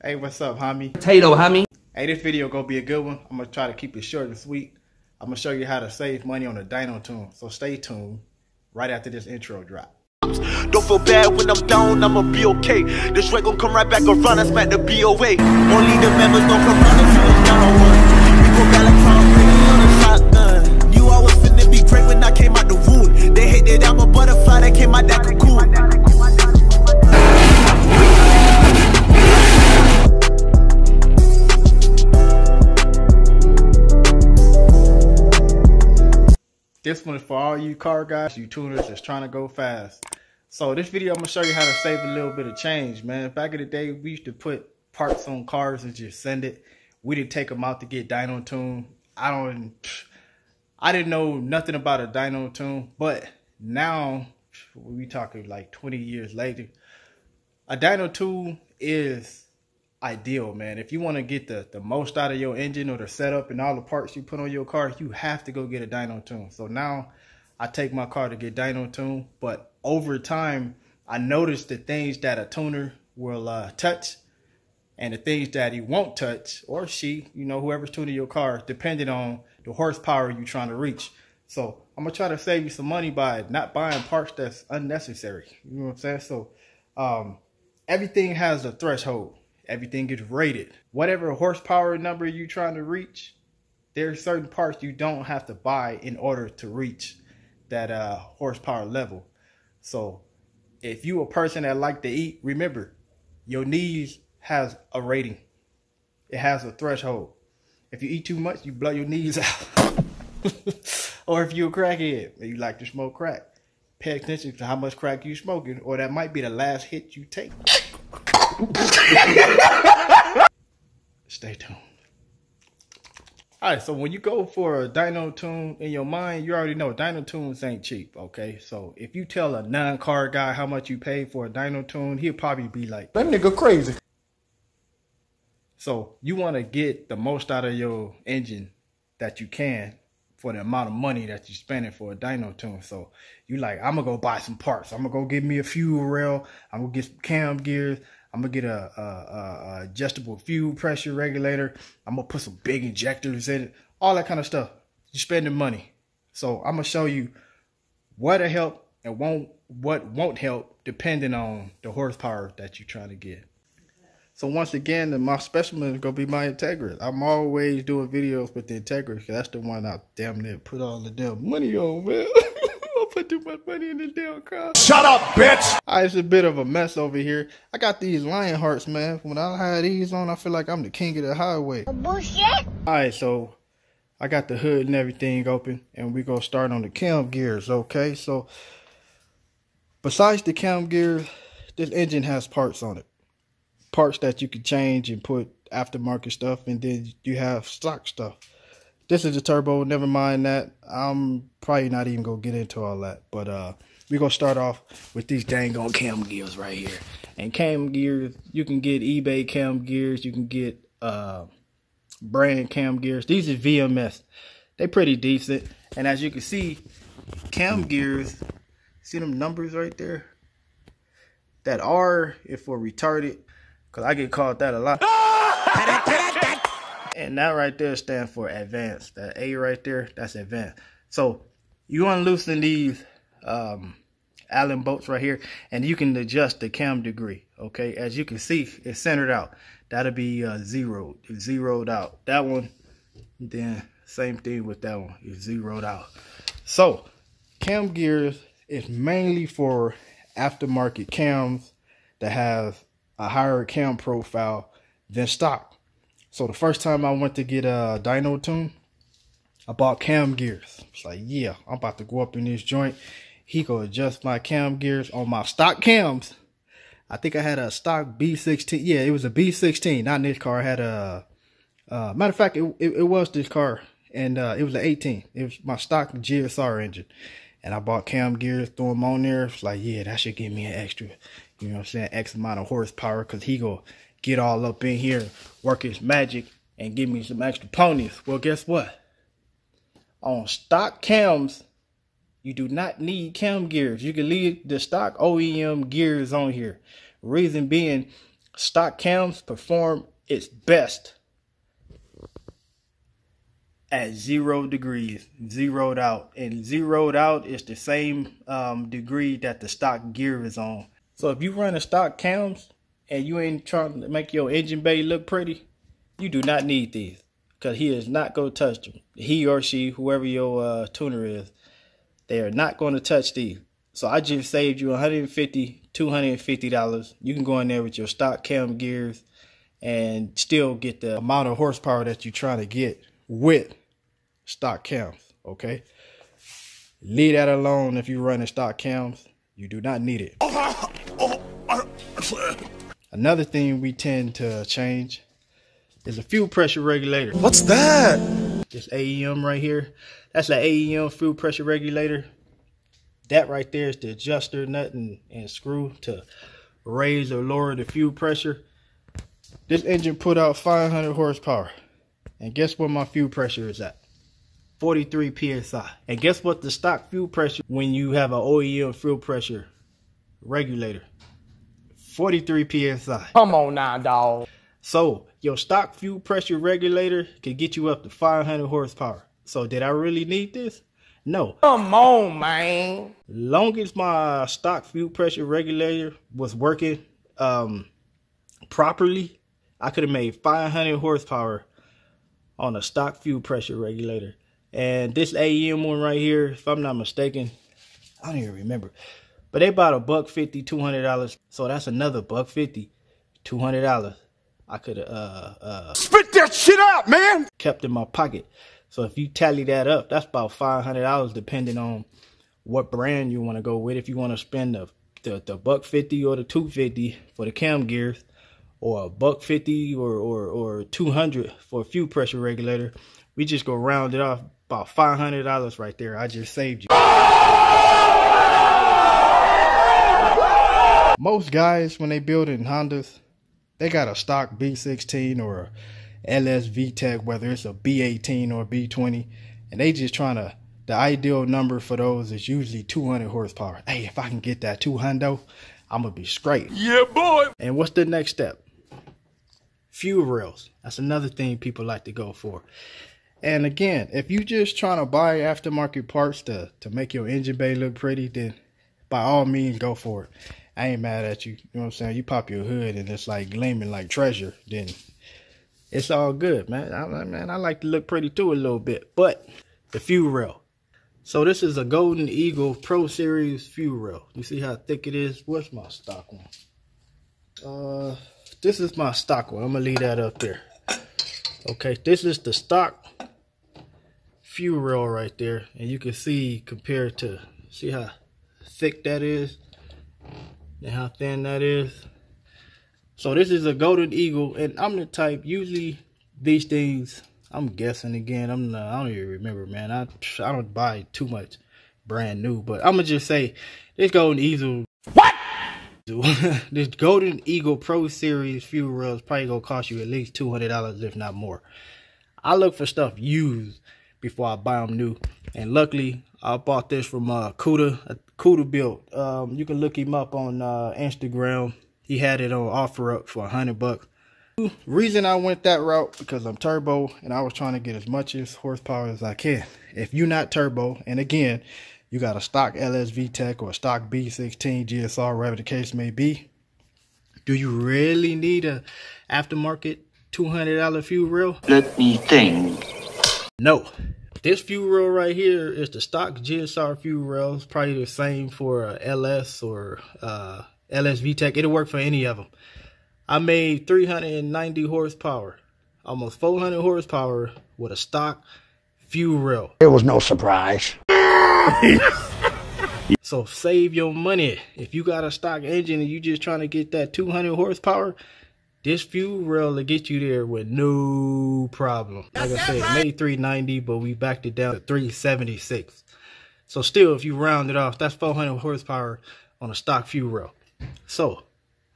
Hey, what's up, homie? Potato, homie. Hey, this video gonna be a good one. I'm gonna try to keep it short and sweet. I'm gonna show you how to save money on a dyno tune. So stay tuned right after this intro drop. Don't feel bad when I'm down, I'ma be okay. This right gon' come right back around and smack the BOA. Only the members don't come round if you was down one. We go Valentine, bring on a shotgun. You always finna be great when I came out the wound. They hate that I'm a butterfly that came out that This one is for all you car guys, you tuners that's trying to go fast. So this video, I'm gonna show you how to save a little bit of change, man. Back in the day, we used to put parts on cars and just send it. We didn't take them out to get dyno tune. I don't, I didn't know nothing about a dyno tune, but now we talking like 20 years later, a dyno tune is ideal, man. If you want to get the, the most out of your engine or the setup and all the parts you put on your car, you have to go get a dyno tune. So now I take my car to get dyno tune, but over time, I noticed the things that a tuner will uh, touch and the things that he won't touch or she, you know, whoever's tuning your car, depending on the horsepower you're trying to reach. So I'm gonna try to save you some money by not buying parts that's unnecessary. You know what I'm saying? So um, everything has a threshold everything gets rated. Whatever horsepower number you're trying to reach, there's certain parts you don't have to buy in order to reach that uh, horsepower level. So if you a person that like to eat, remember your knees has a rating. It has a threshold. If you eat too much, you blow your knees out. or if you're a crackhead and you like to smoke crack, pay attention to how much crack you smoking, or that might be the last hit you take. Stay tuned. All right, so when you go for a dyno tune in your mind, you already know dyno tunes ain't cheap, okay? So if you tell a non-car guy how much you pay for a dyno tune, he'll probably be like, That nigga crazy. So you want to get the most out of your engine that you can for the amount of money that you're spending for a dyno tune. So you like, I'm gonna go buy some parts. I'm gonna go get me a fuel rail. I'm gonna get some cam gears. I'm gonna get a, a, a, adjustable fuel pressure regulator. I'm gonna put some big injectors in it, all that kind of stuff. You're spending money. So I'm gonna show you what'll help and won't what won't help depending on the horsepower that you're trying to get. So once again, my specimen is gonna be my Integris. I'm always doing videos with the Integris. Cuz that's the one I damn near put all the damn money on, man. put too much money in this damn car. Shut up, bitch! Right, it's a bit of a mess over here. I got these Lionharts, man. When I have these on, I feel like I'm the king of the highway. Bullshit. Alright, so I got the hood and everything open, and we gonna start on the cam gears, okay? So, besides the cam gears, this engine has parts on it. Parts that you can change and put aftermarket stuff, and then you have stock stuff. This is the turbo. Never mind that. I'm probably not even gonna get into all that. But uh, we're gonna start off with these dang on cam gears right here. And cam gears, you can get eBay cam gears. You can get uh, brand cam gears. These are VMS. They pretty decent. And as you can see, cam gears. See them numbers right there? That R is for retarded. Cause I get called that a lot. and that right there stands for advanced. That A right there, that's advanced. So you unloosen these um, Allen bolts right here, and you can adjust the cam degree. Okay, as you can see, it's centered out. That'll be uh, zeroed, zeroed out. That one, then same thing with that one, is zeroed out. So cam gears is mainly for aftermarket cams that have a higher cam profile than stock. So the first time I went to get a dyno tune, I bought cam gears. It's like, yeah, I'm about to go up in this joint. He could adjust my cam gears on my stock cams. I think I had a stock B16. Yeah, it was a B16. Not this car. I had a, uh, matter of fact, it, it, it was this car. And uh, it was an 18. It was my stock GSR engine. And I bought cam gears, threw them on there. It's like, yeah, that should give me an extra, you know what I'm saying, X amount of horsepower. Because he go get all up in here, work his magic, and give me some extra ponies. Well, guess what? On stock cams, you do not need cam gears. You can leave the stock OEM gears on here. Reason being, stock cams perform its best at zero degrees, zeroed out. And zeroed out is the same um, degree that the stock gear is on. So if you run a stock cams and you ain't trying to make your engine bay look pretty, you do not need these. Because he is not going to touch them. He or she, whoever your uh, tuner is, they are not going to touch these. So I just saved you 150 $250. You can go in there with your stock cam gears and still get the amount of horsepower that you're trying to get with stock cams, okay? Leave that alone if you're running stock cams. You do not need it. Another thing we tend to change is a fuel pressure regulator. What's that? This AEM right here. That's the AEM fuel pressure regulator. That right there is the adjuster nut and, and screw to raise or lower the fuel pressure. This engine put out 500 horsepower. And guess what my fuel pressure is at? 43 psi. And guess what the stock fuel pressure when you have an OEM fuel pressure regulator? 43 psi. Come on now, dog. So your stock fuel pressure regulator can get you up to 500 horsepower. So did I really need this? No. Come on, man. Long as my stock fuel pressure regulator was working um, properly, I could have made 500 horsepower on a stock fuel pressure regulator. And this AEM one right here, if I'm not mistaken, I don't even remember. But they bought a buck fifty, two hundred dollars. So that's another buck fifty, two hundred dollars. I could have uh uh Spit that shit out, man. kept in my pocket. So if you tally that up, that's about five hundred dollars, depending on what brand you want to go with. If you want to spend the, the the buck fifty or the two fifty for the cam gears, or a buck fifty or or or two hundred for a fuel pressure regulator, we just go round it off about five hundred dollars right there. I just saved you. Most guys when they build in Hondas, they got a stock B16 or a LS VTEC, whether it's a B18 or B20, and they just trying to. The ideal number for those is usually 200 horsepower. Hey, if I can get that 200, I'm gonna be straight. Yeah, boy. And what's the next step? Fuel rails. That's another thing people like to go for. And again, if you just trying to buy aftermarket parts to to make your engine bay look pretty, then by all means go for it. I ain't mad at you. You know what I'm saying? You pop your hood and it's like gleaming like treasure, then it's all good, man. I, man, I like to look pretty too a little bit. But the fuel rail. So this is a Golden Eagle Pro Series fuel rail. You see how thick it is? What's my stock one? Uh, this is my stock one. I'm gonna leave that up there. Okay, this is the stock fuel rail right there, and you can see compared to see how thick that is and how thin that is. So this is a Golden Eagle, and I'm the type. Usually these things, I'm guessing again. I'm not, I don't even remember, man. I I don't buy too much brand new, but I'm gonna just say this Golden Eagle. What? this Golden Eagle Pro Series fuel rail is probably gonna cost you at least two hundred dollars, if not more. I look for stuff used before I buy them new, and luckily I bought this from uh, Kuda. Kuda built. Um, you can look him up on uh, Instagram. He had it on offer up for a hundred bucks. Reason I went that route because I'm turbo and I was trying to get as much as horsepower as I can. If you're not turbo, and again, you got a stock LS VTEC or a stock B16 GSR, whatever the case may be, do you really need a aftermarket $200 fuel rail? Let me think. No. This fuel rail right here is the stock GSR fuel rail. It's probably the same for a LS or uh, LS VTEC. It'll work for any of them. I made 390 horsepower, almost 400 horsepower with a stock fuel rail. It was no surprise. So save your money. If you got a stock engine and you just trying to get that 200 horsepower, this fuel rail will get you there with no problem. Like I said, it made 390, but we backed it down to 376. So still, if you round it off, that's 400 horsepower on a stock fuel rail. So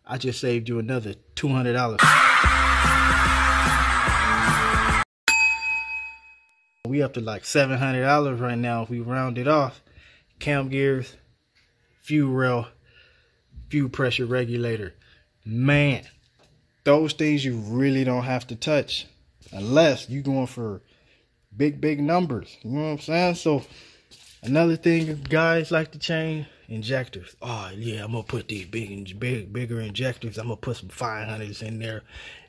I just saved you another $200. We up to like $700 right now if we round it off. Cam gears, fuel rail, fuel pressure regulator. Man, those things you really don't have to touch unless you're going for big, big numbers. You know what I'm saying? So another thing guys like to change injectors. Oh yeah, I'm gonna put these big, big, bigger injectors. I'm gonna put some 500s in there.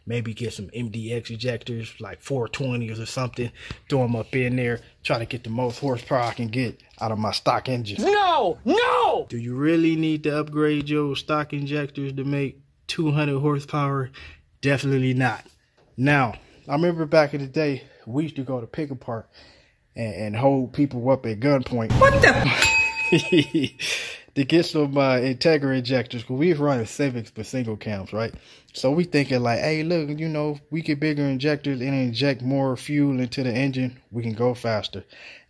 Maybe get some MDX injectors, like 420s or something. Throw them up in there. Try to get the most horsepower I can get out of my stock engine. No, no! Do you really need to upgrade your stock injectors to make 200 horsepower? Definitely not. Now, I remember back in the day, we used to go to pick apart and, and hold people up at gunpoint. What the? to get some uh, Integra injectors because we was running Civics but single cams, right? So we thinking like, hey, look, you know, we get bigger injectors and inject more fuel into the engine, we can go faster.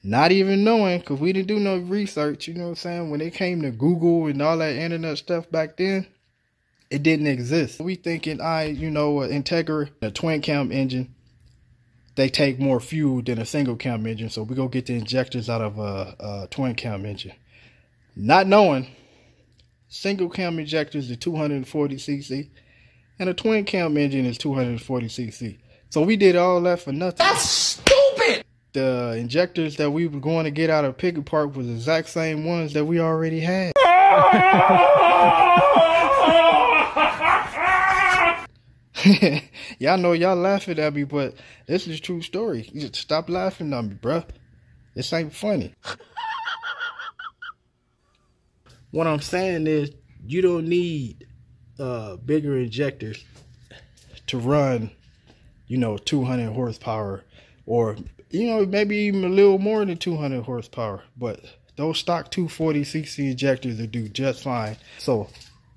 Not even knowing because we didn't do no research, you know what I'm saying? When it came to Google and all that internet stuff back then, it didn't exist. We thinking, I, you know, uh, Integra, a twin cam engine, they take more fuel than a single cam engine, so we go get the injectors out of a, a twin cam engine not knowing single cam injectors are 240 cc and a twin cam engine is 240 cc. So we did all that for nothing. That's stupid! The injectors that we were going to get out of Pick-A-Part was the exact same ones that we already had. y'all know y'all laughing at me, but this is true story. Stop laughing at me, bruh. This ain't funny. What I'm saying is you don't need uh, bigger injectors to run, you know, 200 horsepower or, you know, maybe even a little more than 200 horsepower. But those stock 240cc injectors will do just fine. So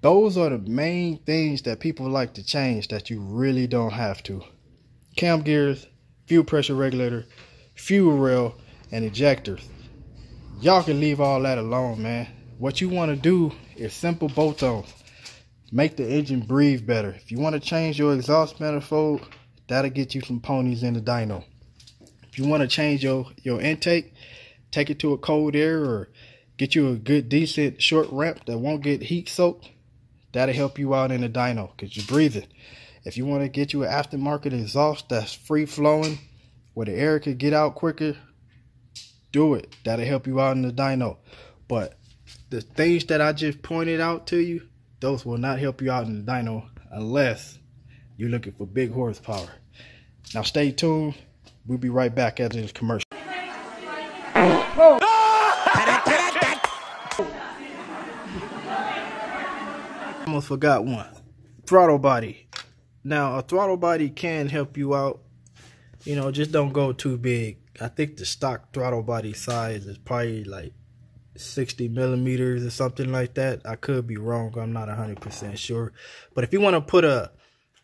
those are the main things that people like to change that you really don't have to. Cam gears, fuel pressure regulator, fuel rail, and injectors. Y'all can leave all that alone, man. What you want to do is simple bolt-ons. Make the engine breathe better. If you want to change your exhaust manifold, that'll get you some ponies in the dyno. If you want to change your, your intake, take it to a cold air or get you a good decent short ram that won't get heat soaked, that'll help you out in the dyno because you're breathing. If you want to get you an aftermarket exhaust that's free flowing where the air could get out quicker, do it. That'll help you out in the dyno. But the things that I just pointed out to you, those will not help you out in the dyno unless you're looking for big horsepower. Now stay tuned. We'll be right back after this commercial. Almost forgot one. Throttle body. Now a throttle body can help you out. You know, just don't go too big. I think the stock throttle body size is probably like 60 millimeters or something like that. I could be wrong. I'm not 100% sure. But if you want to put a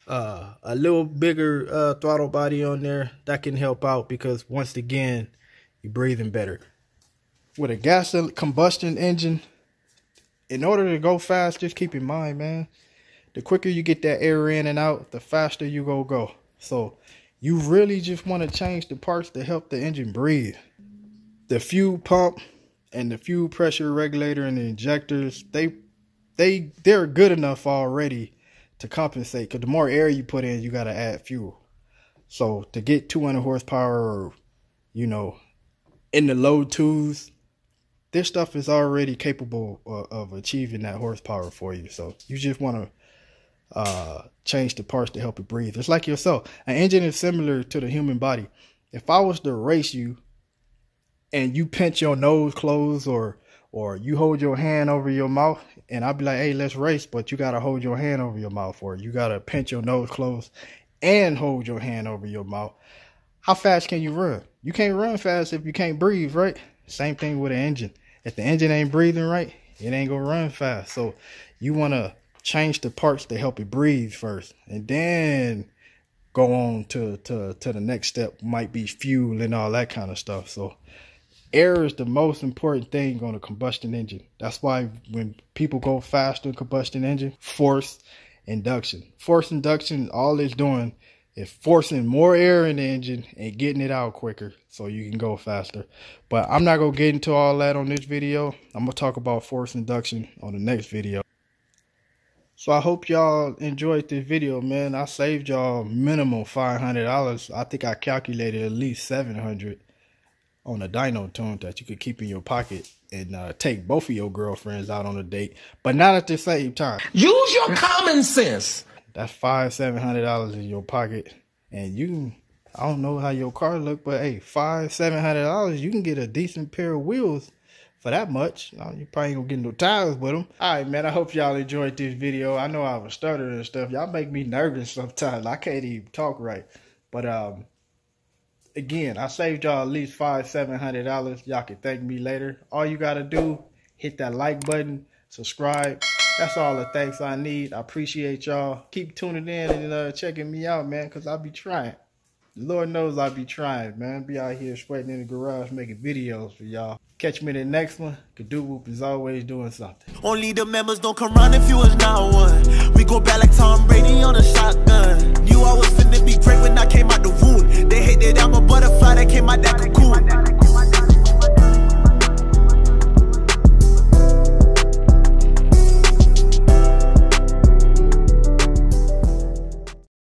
uh, a little bigger uh, throttle body on there, that can help out because once again, you're breathing better. With a gas combustion engine, in order to go fast, just keep in mind, man, the quicker you get that air in and out, the faster you go go. So you really just want to change the parts to help the engine breathe. The fuel pump, and the fuel pressure regulator and the injectors, they they they're good enough already to compensate. Because the more air you put in, you got to add fuel. So to get 200 horsepower, or you know, in the low twos, this stuff is already capable of, of achieving that horsepower for you. So you just want to uh, change the parts to help it breathe. It's like yourself. An engine is similar to the human body. If I was to race you and you pinch your nose closed or or you hold your hand over your mouth and I'll be like, hey, let's race, but you gotta hold your hand over your mouth or you gotta pinch your nose closed and hold your hand over your mouth. How fast can you run? You can't run fast if you can't breathe, right? Same thing with an engine. If the engine ain't breathing right, it ain't gonna run fast. So you wanna change the parts to help it breathe first and then go on to to to the next step might be fuel and all that kind of stuff. So air is the most important thing on a combustion engine. That's why when people go faster in combustion engine, force induction. Force induction, all it's doing is forcing more air in the engine and getting it out quicker so you can go faster. But I'm not going to get into all that on this video. I'm going to talk about force induction on the next video. So I hope y'all enjoyed this video, man. I saved y'all minimum five hundred dollars. I think I calculated at least seven hundred on a dyno tune that you could keep in your pocket and uh, take both of your girlfriends out on a date, but not at the same time. Use your common sense. That's five, seven hundred dollars in your pocket, and you. I don't know how your car look, but hey, five, seven hundred dollars, you can get a decent pair of wheels for that much. You probably gonna get no tires with them. All right, man. I hope y'all enjoyed this video. I know I was stuttering and stuff. Y'all make me nervous sometimes. I can't even talk right. But um, again, I saved y'all at least five, seven hundred dollars. Y'all can thank me later. All you gotta do, hit that like button, subscribe that's all the thanks I need. I appreciate y'all. Keep tuning in and uh, checking me out, man, because I'll be trying. Lord knows I'll be trying, man. Be out here sweating in the garage making videos for y'all. Catch me in the next one. Kadoo Whoop is always doing something. Only the members don't come round if you was not one. We go back like Tom Brady on a shotgun. Knew I was finna be great when I came out the womb. They hated I'm a butterfly that came out that cocoon.